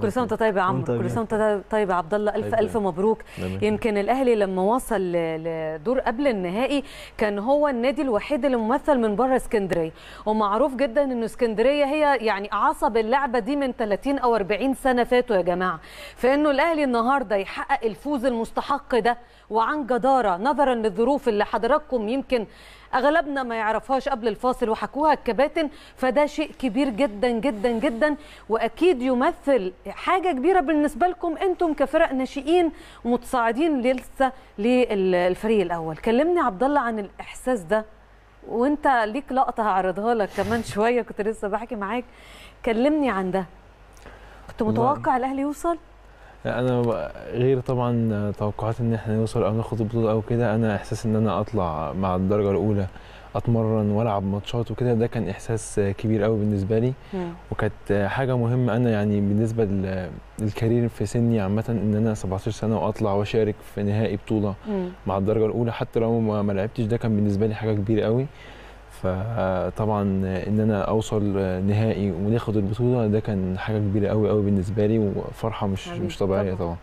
كل سنة وأنت طيب يا عمرو كل سنة وأنت طيب يا عبد الله ألف طيب. ألف مبروك. يمكن الأهلي لما وصل لدور قبل النهائي كان هو النادي الوحيد اللي ممثل من بره اسكندرية. ومعروف جدا إن اسكندرية هي يعني عصب اللعبة دي من 30 أو 40 سنة فاتوا يا جماعة. فإنه الأهلي النهارده يحقق الفوز المستحق ده وعن جدارة نظرا للظروف اللي حضراتكم يمكن أغلبنا ما يعرفهاش قبل الفاصل وحكوها الكباتن فده شيء كبير جدا جدا جدا وأكيد يمثل حاجة كبيرة بالنسبة لكم أنتم كفرق ناشئين ومتصاعدين لسه للفريق الأول. كلمني عبد الله عن الإحساس ده وانت ليك لقطة هعرضها لك كمان شوية كنت لسه بحكي معاك. كلمني عن ده. كنت متوقع الأهلي يوصل؟ لا أنا غير طبعا توقعات إن إحنا نوصل أو ناخد البطولة أو كده أنا إحساس إن أنا أطلع مع الدرجة الأولى. أتمرن وألعب ماتشات وكده ده كان إحساس كبير قوي بالنسبة لي. وكانت حاجة مهمة أنا يعني بالنسبة لل- للكارير في سني عامة إن أنا 17 سنة وأطلع وأشارك في نهائي بطولة. مع الدرجة الأولى. حتى لو ما لعبتش ده كان بالنسبة لي حاجة كبيرة قوي فطبعا إن أنا أوصل نهائي وناخد البطولة ده كان حاجة كبيرة قوي قوي بالنسبة لي وفرحة مش مش طبيعية طبعاً.